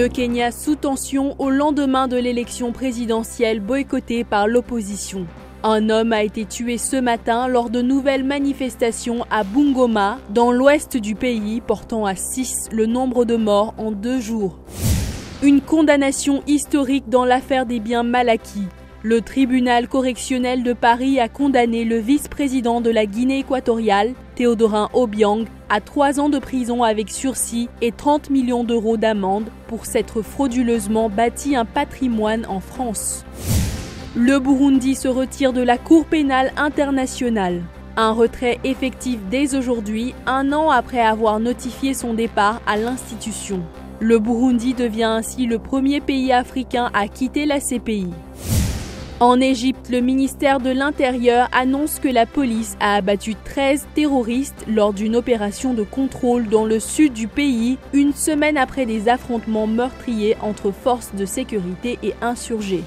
Le Kenya sous tension au lendemain de l'élection présidentielle boycottée par l'opposition. Un homme a été tué ce matin lors de nouvelles manifestations à Bungoma, dans l'ouest du pays, portant à 6 le nombre de morts en deux jours. Une condamnation historique dans l'affaire des biens mal acquis. Le tribunal correctionnel de Paris a condamné le vice-président de la Guinée équatoriale, Théodorin Obiang, à trois ans de prison avec sursis et 30 millions d'euros d'amende pour s'être frauduleusement bâti un patrimoine en France. Le Burundi se retire de la Cour pénale internationale. Un retrait effectif dès aujourd'hui, un an après avoir notifié son départ à l'institution. Le Burundi devient ainsi le premier pays africain à quitter la CPI. En Égypte, le ministère de l'Intérieur annonce que la police a abattu 13 terroristes lors d'une opération de contrôle dans le sud du pays, une semaine après des affrontements meurtriers entre forces de sécurité et insurgés.